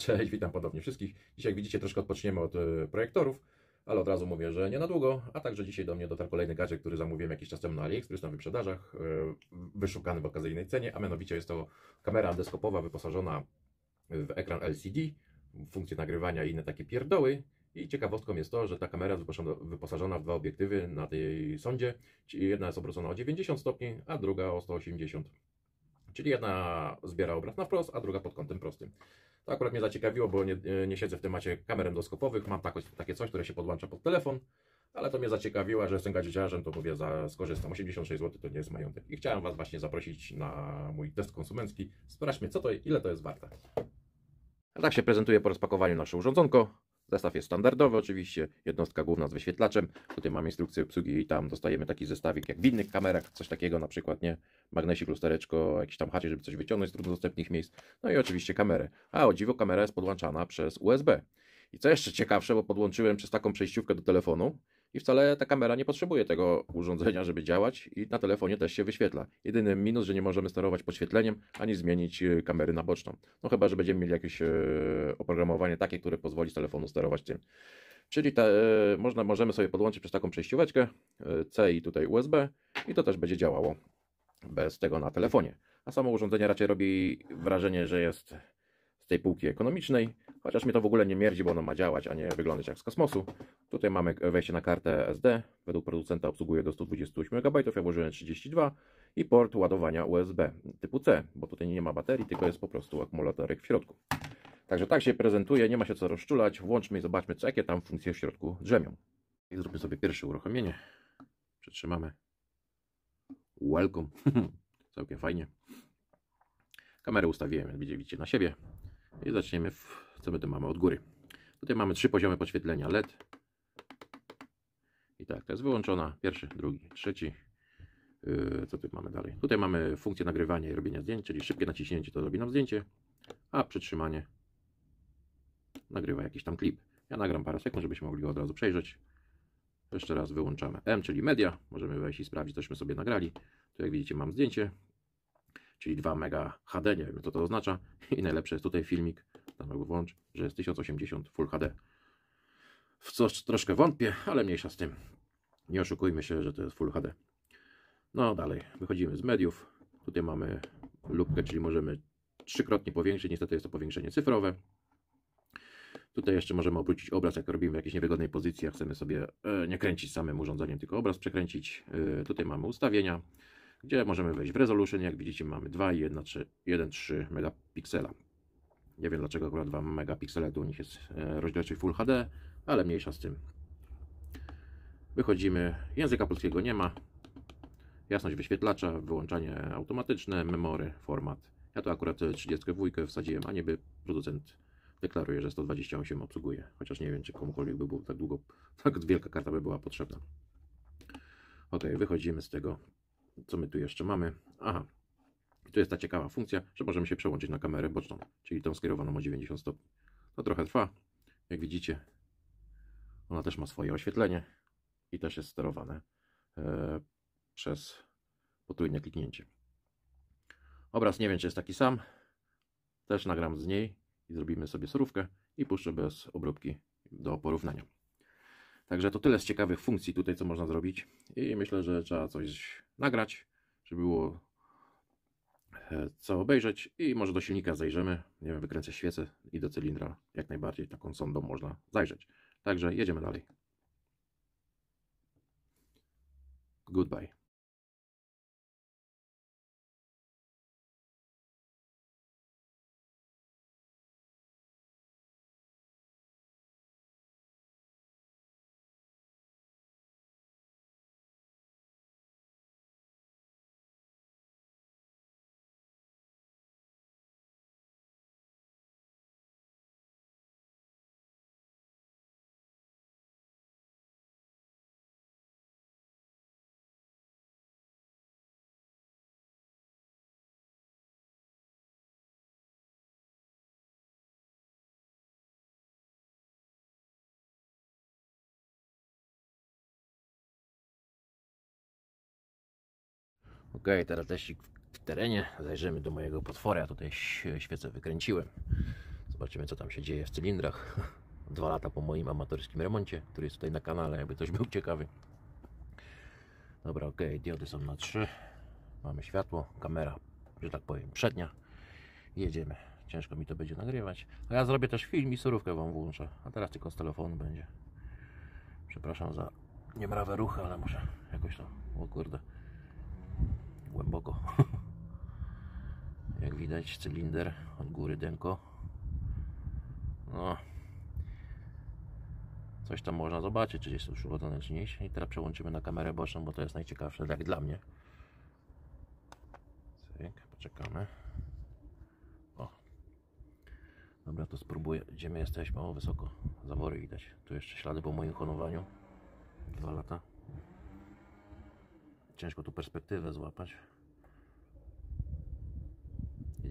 Cześć, witam ponownie wszystkich. Dzisiaj jak widzicie troszkę odpoczniemy od e, projektorów, ale od razu mówię, że nie na długo, a także dzisiaj do mnie dotarł kolejny gadżet, który zamówiłem jakiś czas temu na AliExpress na wyprzedażach, e, wyszukany w okazyjnej cenie, a mianowicie jest to kamera deskopowa wyposażona w ekran LCD, funkcję nagrywania i inne takie pierdoły. I ciekawostką jest to, że ta kamera jest wyposażona- w dwa obiektywy na tej sondzie, jedna jest obrócona o 90 stopni, a druga o 180. Czyli jedna zbiera obraz na wprost, a druga pod kątem prostym. To akurat mnie zaciekawiło, bo nie, nie siedzę w temacie kamer endoskopowych, mam tako, takie coś, które się podłącza pod telefon, ale to mnie zaciekawiło, że jestem gadzieciarzem, to mówię, za, skorzystam. 86 zł to nie jest majątek. I chciałem Was właśnie zaprosić na mój test konsumencki. Sprawdźmy, co to, ile to jest warte. A tak się prezentuje po rozpakowaniu nasze urządzonko. Zestaw jest standardowy oczywiście, jednostka główna z wyświetlaczem. Tutaj mamy instrukcję obsługi i tam dostajemy taki zestawik jak w innych kamerach, coś takiego na przykład, nie? Magnesik, lustereczko, jakiś tam haczyk, żeby coś wyciągnąć z trudno dostępnych miejsc. No i oczywiście kamerę. A o dziwo kamera jest podłączana przez USB. I co jeszcze ciekawsze, bo podłączyłem przez taką przejściówkę do telefonu i wcale ta kamera nie potrzebuje tego urządzenia, żeby działać i na telefonie też się wyświetla. Jedyny minus, że nie możemy sterować podświetleniem, ani zmienić e, kamery na boczną. No chyba, że będziemy mieli jakieś e, oprogramowanie takie, które pozwoli z telefonu sterować tym. Czyli te, można, możemy sobie podłączyć przez taką przejścióweczkę e, C i tutaj USB i to też będzie działało bez tego na telefonie. A samo urządzenie raczej robi wrażenie, że jest tej półki ekonomicznej, chociaż mnie to w ogóle nie mierdzi, bo ono ma działać, a nie wyglądać jak z kosmosu. Tutaj mamy wejście na kartę SD, według producenta obsługuje do 128 MB, ja włożyłem 32 i port ładowania USB typu C, bo tutaj nie ma baterii, tylko jest po prostu akumulatorek w środku. Także tak się prezentuje, nie ma się co rozczulać, włączmy i zobaczmy, co, jakie tam funkcje w środku drzemią. I zróbmy sobie pierwsze uruchomienie. Przytrzymamy. Welcome. Całkiem fajnie. Kamerę ustawiłem, jak widzicie, na siebie. I zaczniemy, w, co my tu mamy od góry. Tutaj mamy trzy poziomy podświetlenia LED. I tak, to jest wyłączona. Pierwszy, drugi, trzeci. Yy, co tu mamy dalej? Tutaj mamy funkcję nagrywania i robienia zdjęć, czyli szybkie naciśnięcie to robi nam zdjęcie, a przytrzymanie nagrywa jakiś tam klip. Ja nagram parę sekund, żebyśmy mogli go od razu przejrzeć. Jeszcze raz wyłączamy M, czyli media. Możemy wejść i sprawdzić, cośmy sobie nagrali. Tu jak widzicie mam zdjęcie, czyli 2 mega HD, nie wiem co to oznacza. I najlepsze jest tutaj filmik, tam go włącz, że jest 1080 Full HD. W co troszkę wątpię, ale mniejsza z tym. Nie oszukujmy się, że to jest Full HD. No dalej, wychodzimy z mediów. Tutaj mamy lupkę, czyli możemy trzykrotnie powiększyć. Niestety jest to powiększenie cyfrowe. Tutaj jeszcze możemy obrócić obraz, jak robimy w jakiejś niewygodnej pozycji, a chcemy sobie e, nie kręcić samym urządzeniem, tylko obraz przekręcić. E, tutaj mamy ustawienia, gdzie możemy wejść w resolution. Jak widzicie mamy 2,1,3 megapiksela. Nie wiem dlaczego akurat 2 megapiksele tu u nich jest e, rozdzielczość Full HD, ale mniejsza z tym. Wychodzimy, języka polskiego nie ma. Jasność wyświetlacza, wyłączanie automatyczne, memory, format. Ja to akurat 32 wsadziłem, a niby producent deklaruje, że 128 obsługuje. Chociaż nie wiem, czy komukolwiek by było tak długo, tak wielka karta by była potrzebna. Ok, wychodzimy z tego, co my tu jeszcze mamy. Aha, i tu jest ta ciekawa funkcja, że możemy się przełączyć na kamerę boczną, czyli tą skierowaną o 90 stopni. To trochę trwa. Jak widzicie, ona też ma swoje oświetlenie i też jest sterowane e, przez potrójne kliknięcie. Obraz nie wiem, czy jest taki sam. Też nagram z niej i zrobimy sobie surówkę i puszczę bez obróbki do porównania. Także to tyle z ciekawych funkcji tutaj, co można zrobić. I myślę, że trzeba coś nagrać, żeby było e, co obejrzeć i może do silnika zajrzymy. Nie wiem, wykręcę świecę i do cylindra jak najbardziej taką sondą można zajrzeć. Także jedziemy dalej. Goodbye. Ok, teraz teścik w terenie. Zajrzymy do mojego potwora. Tutaj świecę wykręciłem. Zobaczymy co tam się dzieje w cylindrach. Dwa lata po moim amatorskim remoncie, który jest tutaj na kanale, jakby ktoś był ciekawy. Dobra, ok, diody są na 3. Mamy światło, kamera, że tak powiem, przednia. Jedziemy. Ciężko mi to będzie nagrywać. A ja zrobię też film i surówkę Wam włączę. A teraz tylko z telefonu będzie. Przepraszam za niemrawe ruchy, ale muszę jakoś to... O kurde. Głęboko. Jak widać cylinder od góry denko. No. Coś tam można zobaczyć, czy jest już urodzone, czy nie. I teraz przełączymy na kamerę boczną, bo to jest najciekawsze, jak dla mnie. Cyk, poczekamy. O. Dobra, to spróbuję. Gdzie my jesteśmy? O, wysoko. Zawory widać. Tu jeszcze ślady po moim honowaniu. Dwa lata. Ciężko tu perspektywę złapać.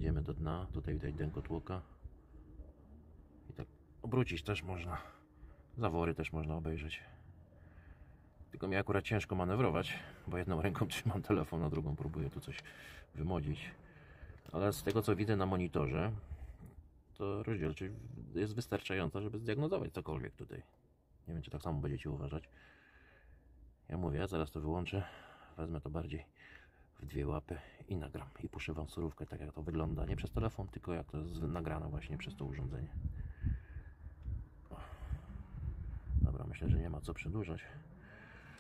Jedziemy do dna. Tutaj widać denko tłoka. I tak obrócić też można. Zawory też można obejrzeć. Tylko mi akurat ciężko manewrować, bo jedną ręką trzymam telefon, a drugą próbuję tu coś wymodzić. Ale z tego co widzę na monitorze, to rozdzielczość jest wystarczająca, żeby zdiagnozować cokolwiek tutaj. Nie wiem, czy tak samo będziecie uważać. Ja mówię, zaraz to wyłączę, wezmę to bardziej w dwie łapy i nagram. I puszę wam surówkę tak jak to wygląda. Nie przez telefon, tylko jak to jest nagrane właśnie przez to urządzenie. Dobra, myślę, że nie ma co przedłużać.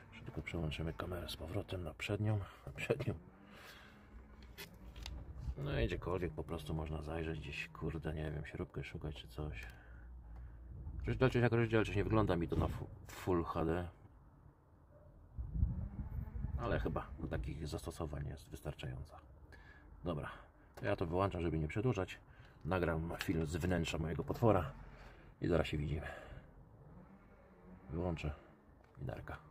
Jeszcze tylko przełączymy kamerę z powrotem na przednią. Na przednią. No i gdziekolwiek po prostu można zajrzeć gdzieś, kurde, nie wiem, śrubkę szukać czy coś. Rozdzielczość jak rozdzielczość, nie wygląda mi to na Full HD. Ale chyba do takich zastosowań jest wystarczająca. Dobra, ja to wyłączam, żeby nie przedłużać. Nagram film z wnętrza mojego potwora i zaraz się widzimy. Wyłączę i darka.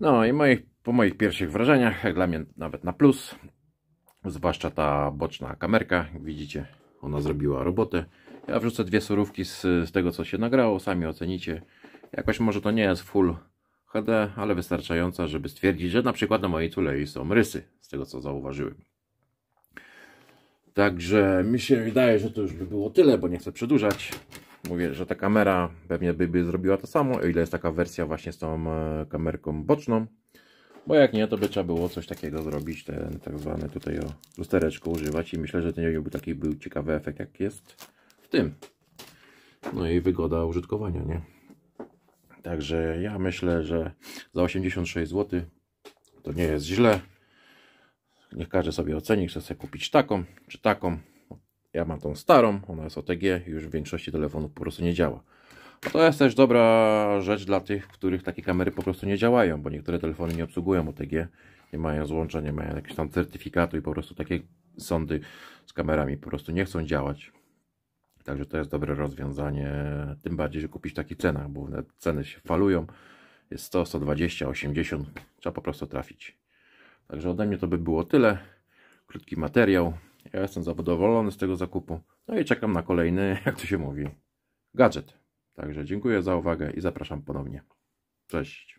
No i moich, po moich pierwszych wrażeniach, jak dla mnie nawet na plus, zwłaszcza ta boczna kamerka, jak widzicie, ona zrobiła robotę. Ja wrzucę dwie surówki z, z tego, co się nagrało, sami ocenicie. Jakoś może to nie jest full HD, ale wystarczająca, żeby stwierdzić, że na przykład na mojej tulei są rysy, z tego co zauważyłem. Także mi się wydaje, że to już by było tyle, bo nie chcę przedłużać. Mówię, że ta kamera pewnie by, by zrobiła to samo, o ile jest taka wersja właśnie z tą e, kamerką boczną. Bo jak nie, to by trzeba było coś takiego zrobić, ten tak zwany tutaj o lustereczko używać i myślę, że nie byłby taki był ciekawy efekt jak jest w tym. No i wygoda użytkowania, nie? Także ja myślę, że za 86 zł to nie jest źle. Niech każdy sobie oceni, chce sobie kupić taką czy taką. Ja mam tą starą, ona jest OTG, już w większości telefonów po prostu nie działa. A to jest też dobra rzecz dla tych, których takie kamery po prostu nie działają, bo niektóre telefony nie obsługują OTG, nie mają złącza, nie mają jakiegoś tam certyfikatu i po prostu takie sondy z kamerami po prostu nie chcą działać. Także to jest dobre rozwiązanie, tym bardziej, że kupić w takich cenach, bo ceny się falują. Jest 100, 120, 80, trzeba po prostu trafić. Także ode mnie to by było tyle. Krótki materiał. Ja jestem zadowolony z tego zakupu. No i czekam na kolejny, jak to się mówi, gadżet. Także dziękuję za uwagę i zapraszam ponownie. Cześć.